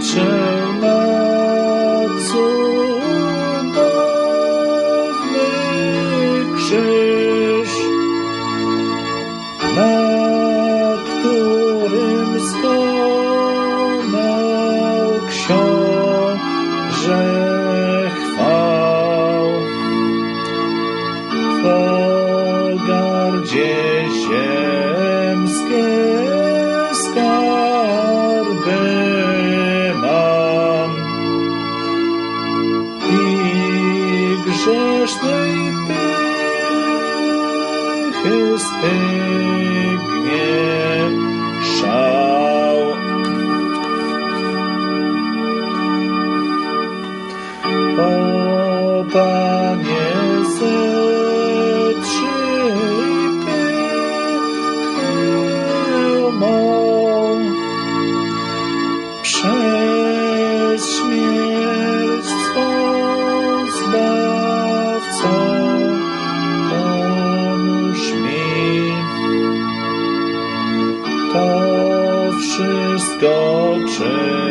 return. Grzesznej pychy stygnie szał. O Panie, zetrzyj pychę God change.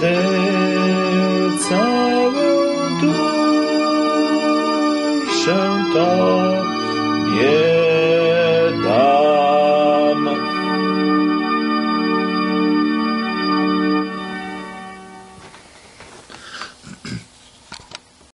Ty całą duszę Tobie tak